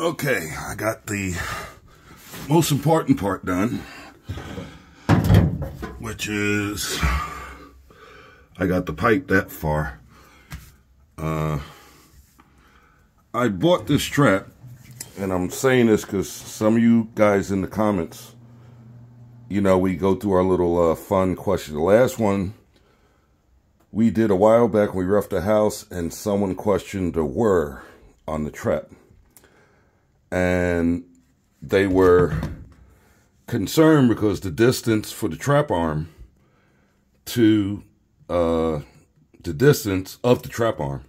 Okay, I got the most important part done, which is I got the pipe that far. Uh, I bought this trap, and I'm saying this because some of you guys in the comments, you know, we go through our little uh, fun question. The last one we did a while back we roughed the house, and someone questioned the weir on the trap and they were concerned because the distance for the trap arm to uh, the distance of the trap arm.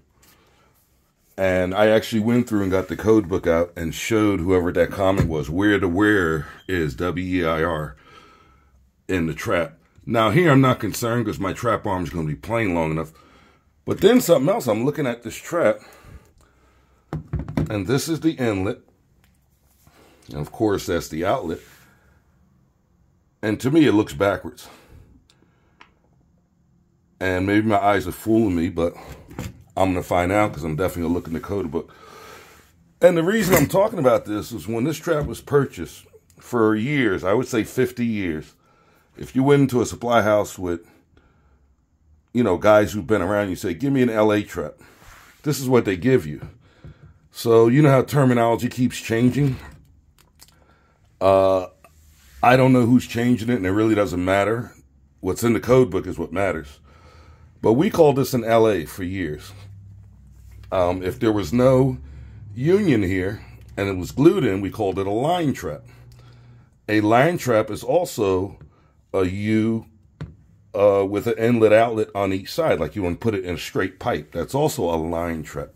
And I actually went through and got the code book out and showed whoever that comment was where the where is W E I R in the trap. Now, here I'm not concerned because my trap arm is going to be playing long enough. But then something else, I'm looking at this trap, and this is the inlet and of course, that's the outlet. And to me, it looks backwards. And maybe my eyes are fooling me, but I'm going to find out because I'm definitely going to look in the code book. And the reason I'm talking about this is when this trap was purchased for years, I would say 50 years, if you went into a supply house with, you know, guys who've been around, you say, give me an LA trap. This is what they give you. So you know how terminology keeps changing? Uh, I don't know who's changing it, and it really doesn't matter. What's in the code book is what matters. But we called this in LA for years. Um, if there was no union here and it was glued in, we called it a line trap. A line trap is also a U uh, with an inlet outlet on each side, like you want to put it in a straight pipe. That's also a line trap.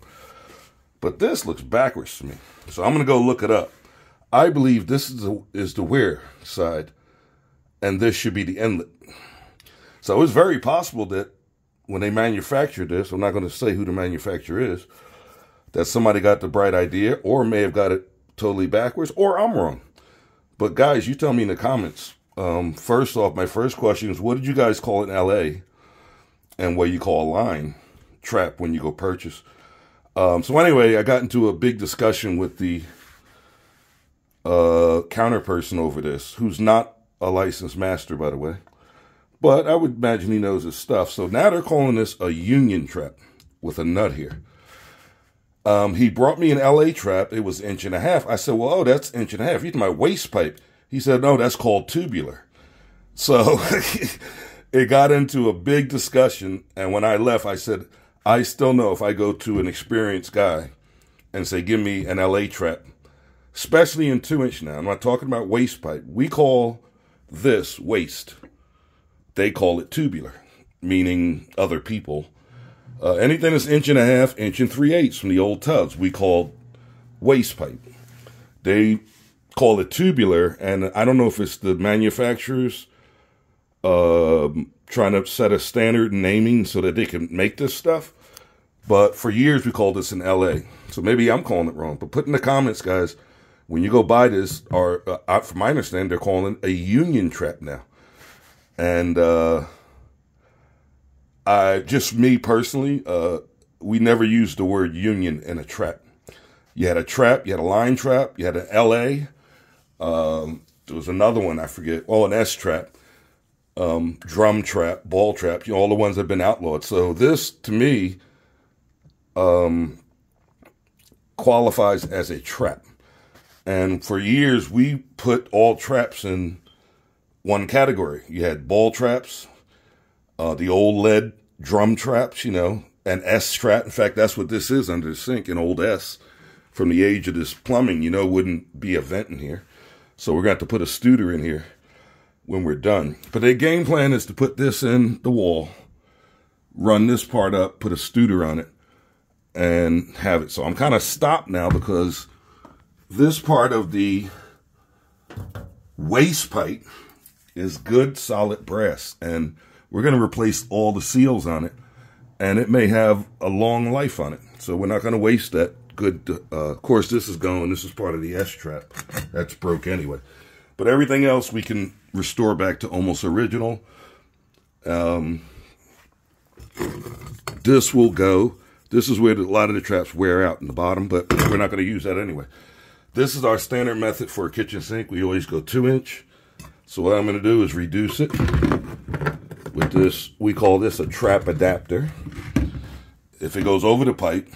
But this looks backwards to me. So I'm going to go look it up. I believe this is the, is the weir side, and this should be the inlet. So it's very possible that when they manufactured this, I'm not going to say who the manufacturer is, that somebody got the bright idea or may have got it totally backwards, or I'm wrong. But guys, you tell me in the comments. Um, first off, my first question is, what did you guys call in LA, and what you call a line trap when you go purchase? Um, so anyway, I got into a big discussion with the uh, counterperson over this, who's not a licensed master, by the way. But I would imagine he knows his stuff. So now they're calling this a union trap with a nut here. Um, he brought me an LA trap. It was inch and a half. I said, well, oh, that's inch and a half. You my waste pipe. He said, no, that's called tubular. So it got into a big discussion. And when I left, I said, I still know if I go to an experienced guy and say, give me an LA trap, especially in two inch now. I'm not talking about waste pipe. We call this waste. They call it tubular, meaning other people. Uh, anything that's inch and a half, inch and three eighths from the old tubs, we call waste pipe. They call it tubular, and I don't know if it's the manufacturers uh, trying to set a standard naming so that they can make this stuff. But for years we called this in LA. So maybe I'm calling it wrong. But put in the comments, guys, when you go buy this, or uh, from my understanding, they're calling a union trap now. And uh, I just me personally, uh, we never used the word union in a trap. You had a trap, you had a line trap, you had an LA. Um, there was another one I forget. Oh, an S trap, um, drum trap, ball trap. You know, all the ones that have been outlawed. So this, to me, um, qualifies as a trap. And for years, we put all traps in one category. You had ball traps, uh, the old lead drum traps, you know, an S trap. In fact, that's what this is under the sink, an old S from the age of this plumbing, you know, wouldn't be a vent in here. So we're going to have to put a Studor in here when we're done. But the game plan is to put this in the wall, run this part up, put a Studor on it, and have it. So I'm kind of stopped now because this part of the waste pipe is good solid brass and we're going to replace all the seals on it and it may have a long life on it. So we're not going to waste that good uh, of course this is going this is part of the S trap. That's broke anyway. But everything else we can restore back to almost original. Um, this will go. This is where a lot of the traps wear out in the bottom but we're not going to use that anyway This is our standard method for a kitchen sink. We always go two inch. So what I'm going to do is reduce it with this. We call this a trap adapter. If it goes over the pipe,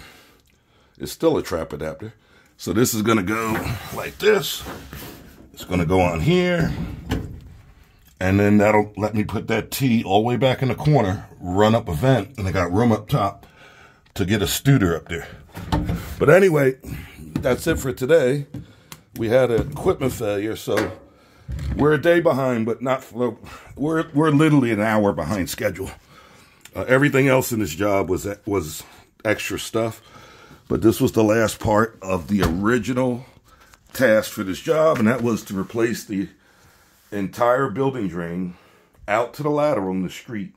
it's still a trap adapter. So this is going to go like this. It's going to go on here. And then that'll let me put that T all the way back in the corner, run up a vent, and I got room up top to get a Studor up there. But anyway, that's it for today. We had an equipment failure, so we're a day behind, but not we're we're literally an hour behind schedule. Uh, everything else in this job was was extra stuff, but this was the last part of the original task for this job, and that was to replace the entire building drain out to the lateral in the street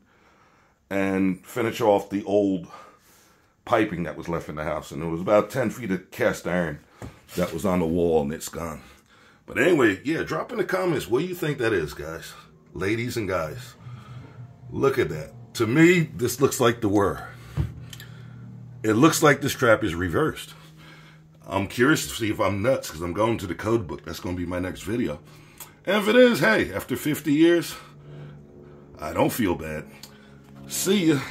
and finish off the old piping that was left in the house. And it was about 10 feet of cast iron that was on the wall and it's gone. But anyway, yeah, drop in the comments what you think that is, guys. Ladies and guys. Look at that. To me, this looks like the weir. It looks like this trap is reversed. I'm curious to see if I'm nuts because I'm going to the code book. That's going to be my next video. And if it is, hey, after 50 years, I don't feel bad. See ya.